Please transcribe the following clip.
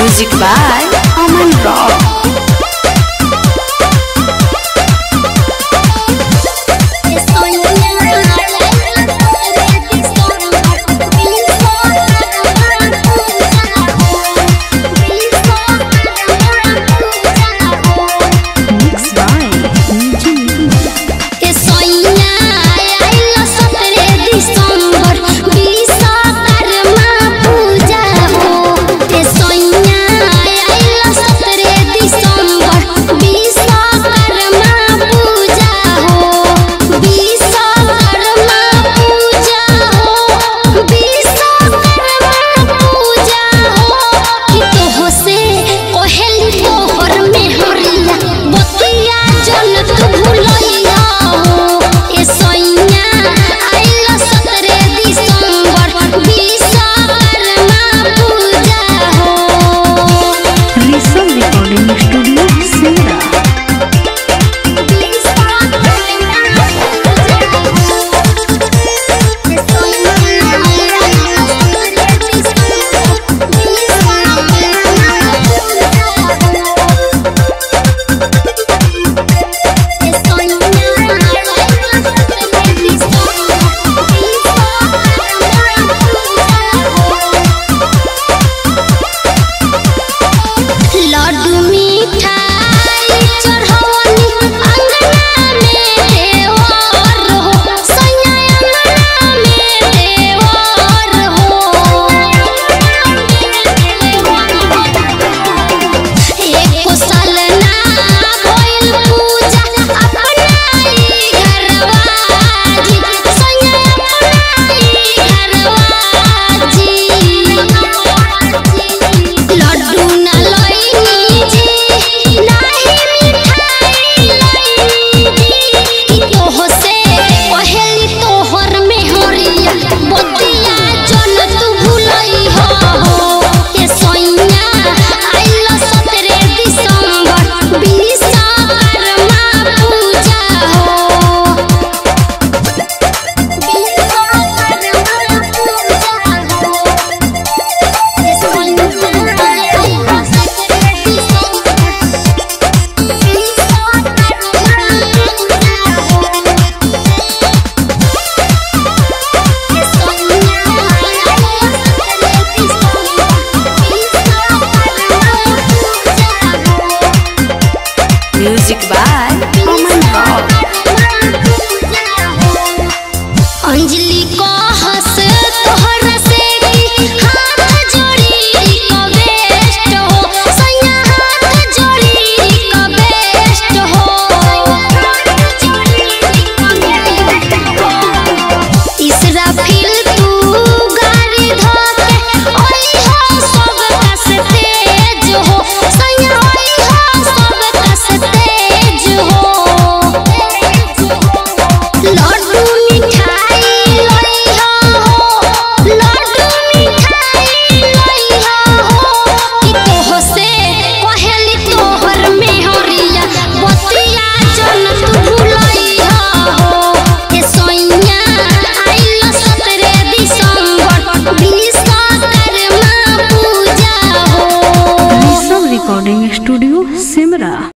Music by Aman Rock. Bye.